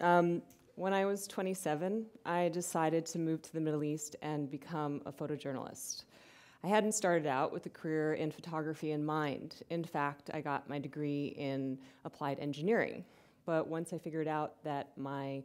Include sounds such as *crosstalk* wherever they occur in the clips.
Um, when I was 27, I decided to move to the Middle East and become a photojournalist. I hadn't started out with a career in photography in mind. In fact, I got my degree in applied engineering. But once I figured out that my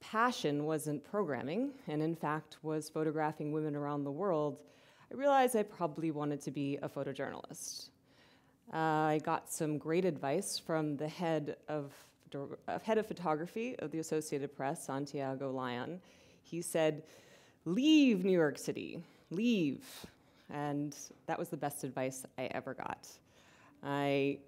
passion wasn't programming, and in fact was photographing women around the world, I realized I probably wanted to be a photojournalist. Uh, I got some great advice from the head of, uh, head of photography of the Associated Press, Santiago Lyon. He said, Leave New York City, leave. And that was the best advice I ever got. I,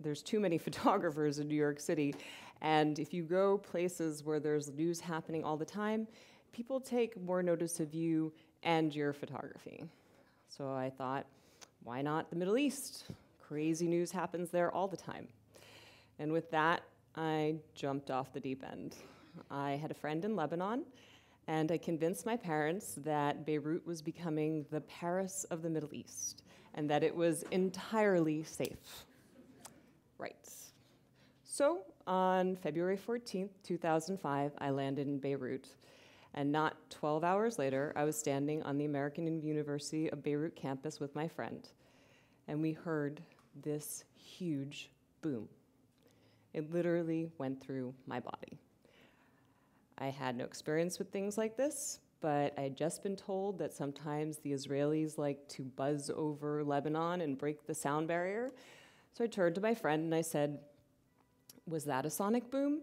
there's too many *laughs* photographers in New York City, and if you go places where there's news happening all the time, people take more notice of you and your photography. So I thought, why not the Middle East? Crazy news happens there all the time. And with that, I jumped off the deep end. I had a friend in Lebanon, and I convinced my parents that Beirut was becoming the Paris of the Middle East and that it was entirely safe. Right. So on February 14th, 2005, I landed in Beirut. And not 12 hours later, I was standing on the American University of Beirut campus with my friend. And we heard this huge boom. It literally went through my body. I had no experience with things like this, but I had just been told that sometimes the Israelis like to buzz over Lebanon and break the sound barrier. So I turned to my friend and I said, Was that a sonic boom?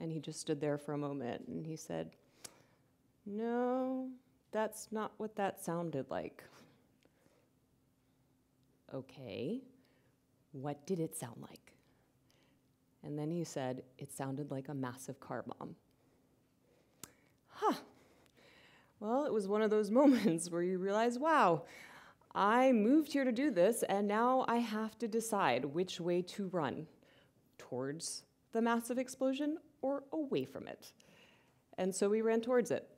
And he just stood there for a moment and he said, No, that's not what that sounded like. Okay, what did it sound like? And then he said, It sounded like a massive car bomb. Huh. Well, it was one of those *laughs* moments where you realize, wow, I moved here to do this, and now I have to decide which way to run towards the massive explosion or away from it. And so we ran towards it.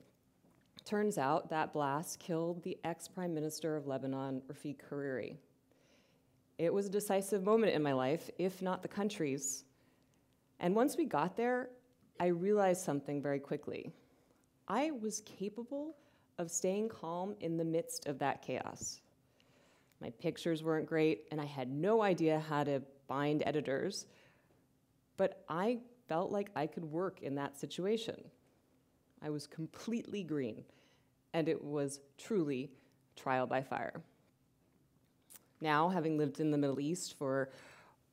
Turns out that blast killed the ex prime minister of Lebanon, Rafiq Hariri. It was a decisive moment in my life, if not the country's. And once we got there, I realized something very quickly. I was capable of staying calm in the midst of that chaos. My pictures weren't great, and I had no idea how to find editors, but I felt like I could work in that situation. I was completely green, and it was truly trial by fire. Now, having lived in the Middle East for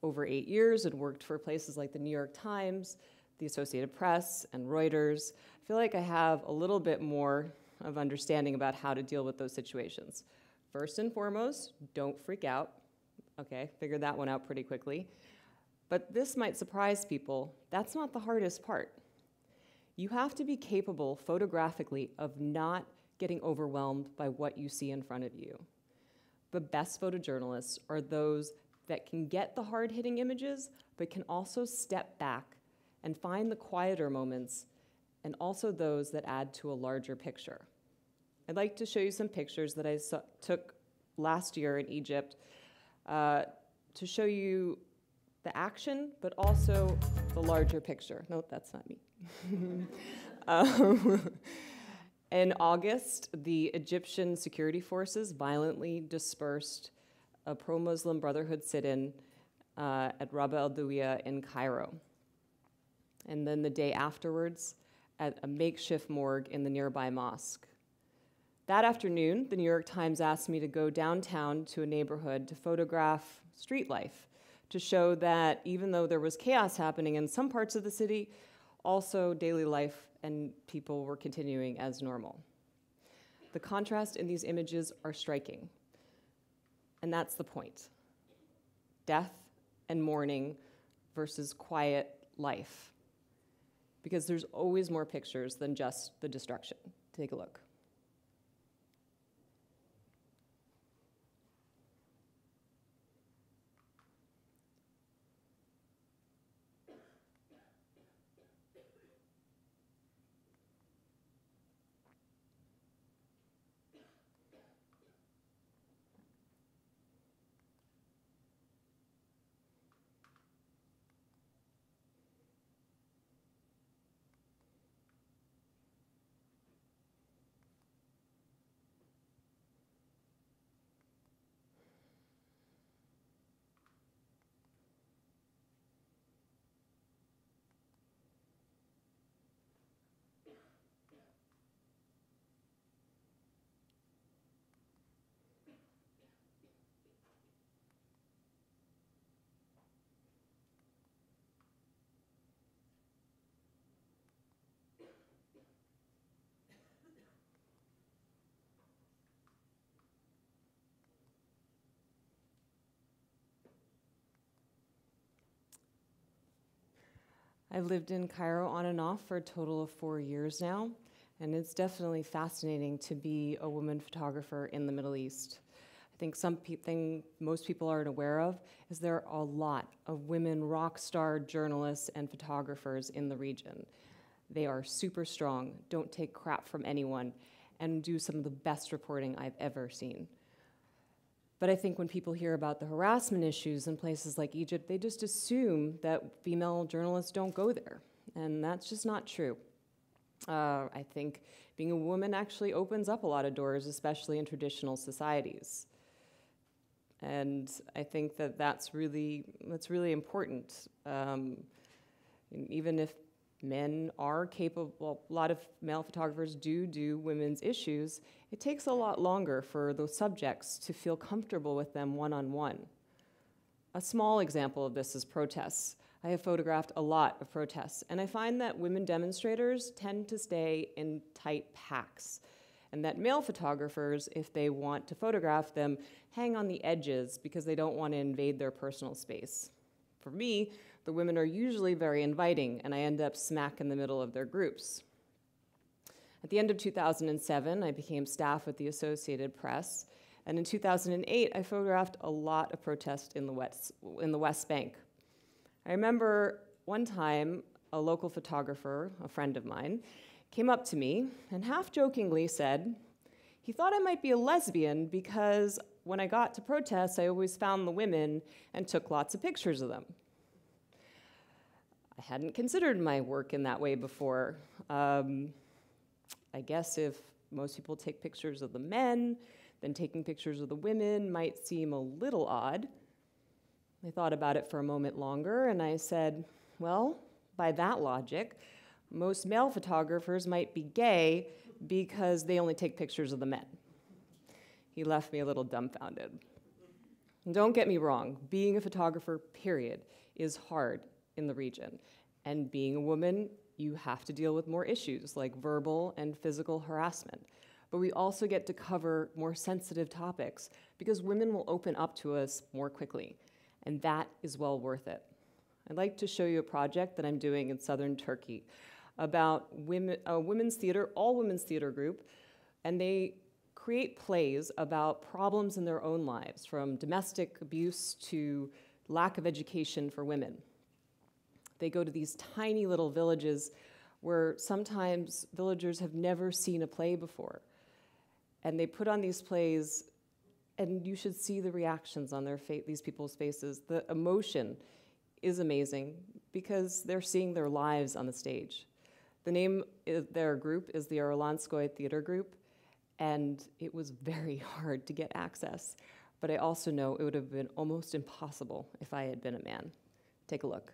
over eight years and worked for places like the New York Times, the Associated Press, and Reuters, I feel like I have a little bit more of understanding about how to deal with those situations. First and foremost, don't freak out. Okay, figured that one out pretty quickly. But this might surprise people. That's not the hardest part. You have to be capable photographically of not getting overwhelmed by what you see in front of you. The best photojournalists are those that can get the hard hitting images, but can also step back and find the quieter moments and also those that add to a larger picture. I'd like to show you some pictures that I took last year in Egypt uh, to show you the action, but also the larger picture. No, that's not me. *laughs* um, *laughs* in August, the Egyptian security forces violently dispersed a pro Muslim Brotherhood sit in uh, at Rabaa al Adawiya in Cairo. And then the day afterwards, at a makeshift morgue in the nearby mosque. That afternoon, the New York Times asked me to go downtown to a neighborhood to photograph street life, to show that even though there was chaos happening in some parts of the city, also daily life and people were continuing as normal. The contrast in these images are striking. And that's the point death and mourning versus quiet life. Because there's always more pictures than just the destruction. Take a look. I've lived in Cairo on and off for a total of four years now, and it's definitely fascinating to be a woman photographer in the Middle East. I think something most people aren't aware of is there are a lot of women rock star journalists and photographers in the region. They are super strong, don't take crap from anyone, and do some of the best reporting I've ever seen. But I think when people hear about the harassment issues in places like Egypt, they just assume that female journalists don't go there. And that's just not true. Uh, I think being a woman actually opens up a lot of doors, especially in traditional societies. And I think that that's really, that's really important. Um, even if men are capable, a lot of male photographers do do women's issues, it takes a lot longer for those subjects to feel comfortable with them one on one. A small example of this is protests. I have photographed a lot of protests, and I find that women demonstrators tend to stay in tight packs, and that male photographers, if they want to photograph them, hang on the edges because they don't want to invade their personal space. For me, the women are usually very inviting, and I end up smack in the middle of their groups. At the end of 2007, I became staff with the Associated Press, and in 2008, I photographed a lot of protests in the West, in the West Bank. I remember one time a local photographer, a friend of mine, came up to me and half jokingly said, he thought I might be a lesbian because when I got to protests, I always found the women and took lots of pictures of them. I hadn't considered my work in that way before. Um, I guess if most people take pictures of the men, then taking pictures of the women might seem a little odd. I thought about it for a moment longer and I said, well, by that logic, most male photographers might be gay because they only take pictures of the men. He left me a little dumbfounded. And don't get me wrong, being a photographer, period, is hard in the region. And being a woman, you have to deal with more issues like verbal and physical harassment. But we also get to cover more sensitive topics because women will open up to us more quickly, and that is well worth it. I'd like to show you a project that I'm doing in southern Turkey about women, a women's theater, all women's theater group, and they create plays about problems in their own lives, from domestic abuse to lack of education for women. They go to these tiny little villages where sometimes villagers have never seen a play before. And they put on these plays, and you should see the reactions on their fa- these people's faces. The emotion is amazing because they're seeing their lives on the stage. The name of their group is the Orlanskoy Theater Group, and it was very *laughs* hard to get access. But I also know it would have been almost impossible if I had been a man. Take a look.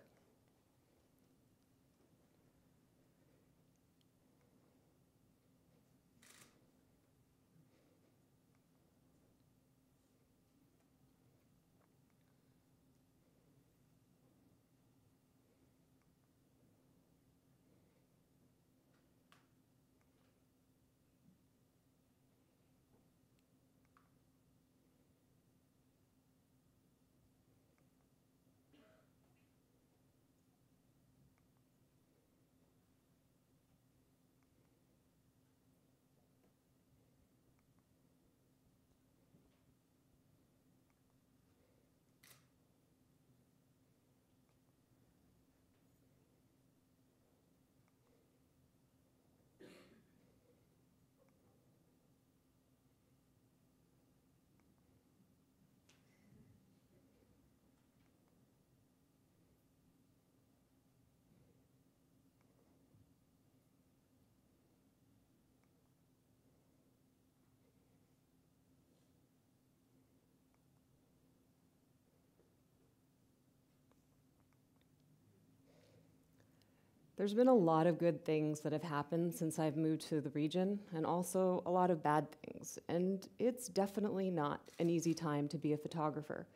There's been a lot of good things that have happened since I've moved to the region, and also a lot of bad things. And it's definitely not an easy time to be a photographer.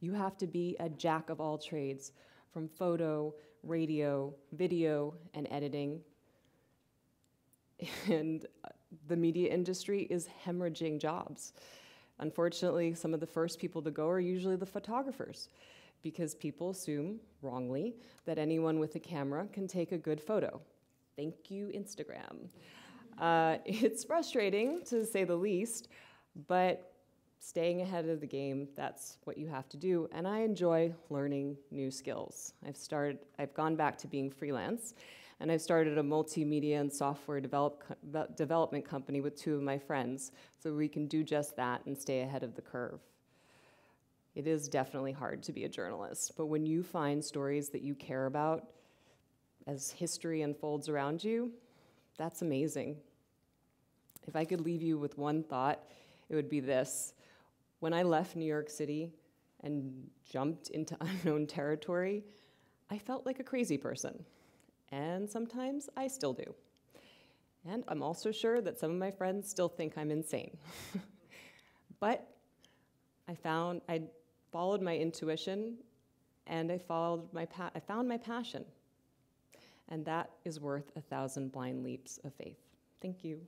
You have to be a jack of all trades, from photo, radio, video, and editing. *laughs* And uh, the media industry is hemorrhaging jobs. Unfortunately, some of the first people to go are usually the photographers because people assume, wrongly, that anyone with a camera can take a good photo. Thank you, Instagram. Uh, *laughs* it's frustrating, to say the least, but staying ahead of the game, that's what you have to do. And I enjoy learning new skills. I've started, I've gone back to being freelance, and I've started a multimedia and software develop, development company with two of my friends, so we can do just that and stay ahead of the curve. It is definitely hard to be a journalist, but when you find stories that you care about as history unfolds around you, that's amazing. If I could leave you with one thought, it would be this. When I left New York City and jumped into *laughs* unknown territory, I felt like a crazy person. And sometimes I still do. And I'm also sure that some of my friends still think I'm insane. *laughs* but I found I followed my intuition and I followed my pa- I found my passion. And that is worth a thousand blind leaps of faith. Thank you.